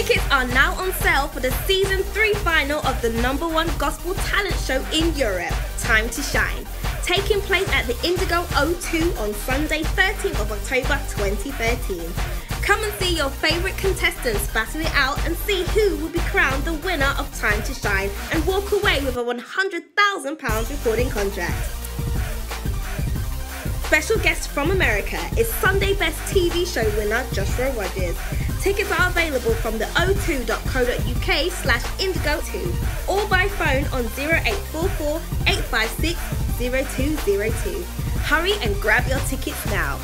Tickets are now on sale for the season 3 final of the number one gospel talent show in Europe, Time to Shine, taking place at the Indigo O2 on Sunday, 13th of October 2013. Come and see your favourite contestants battle it out and see who will be crowned the winner of Time to Shine and walk away with a £100,000 recording contract. Special guest from America is Sunday Best TV show winner Joshua Rogers. Tickets are available from the o2.co.uk slash indigo2 or by phone on 0844 856 0202. Hurry and grab your tickets now.